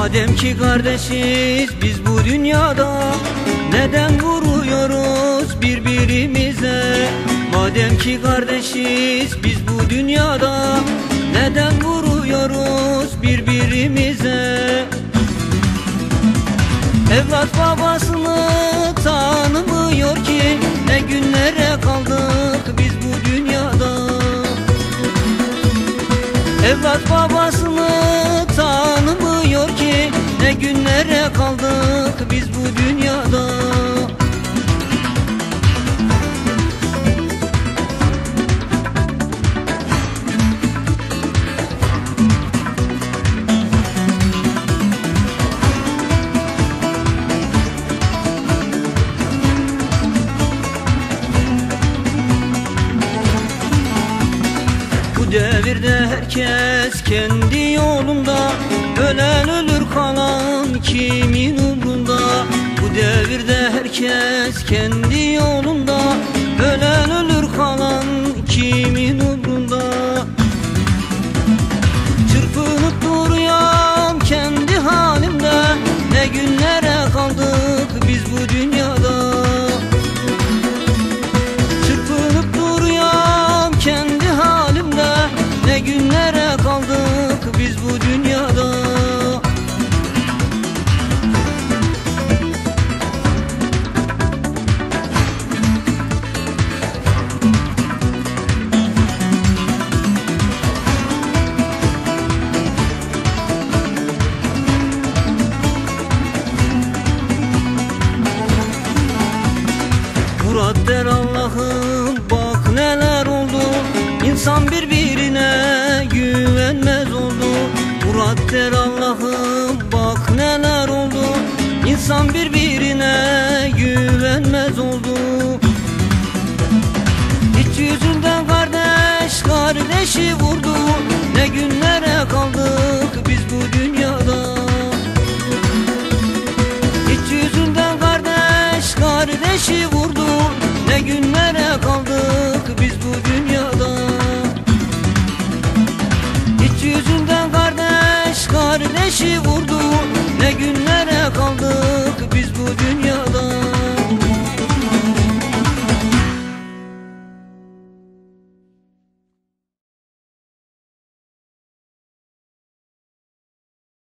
Madem ki kardeşiz biz bu dünyada Neden vuruyoruz birbirimize? Madem ki kardeşiz biz bu dünyada Neden vuruyoruz birbirimize? Evlat babasını tanımıyor ki Ne günlere kaldık biz bu dünyada? Evlat babasını günlere kaldık biz bu dünyada. Bu devirde herkes kendi yolunda Ölen ölür kalan kimin umrunda? Bu devirde herkes kendi yolunda. Ölen ölür kalan kimin umrunda? Çırpınıp duruyorum kendi halimde. Ne günlere kaldık biz bu dünyada? Çırpınıp duruyorum kendi halimde. Ne günlere Murat der Allah'ım bak neler oldu. İnsan birbirine güvenmez oldu. Murat der Allah'ım bak neler oldu. İnsan birbirine güvenmez oldu. Hiç yüzünden kardeş kardeşi vurdu Aşk yüzünden kardeş kardeşi vurdu. Ne günlere kaldık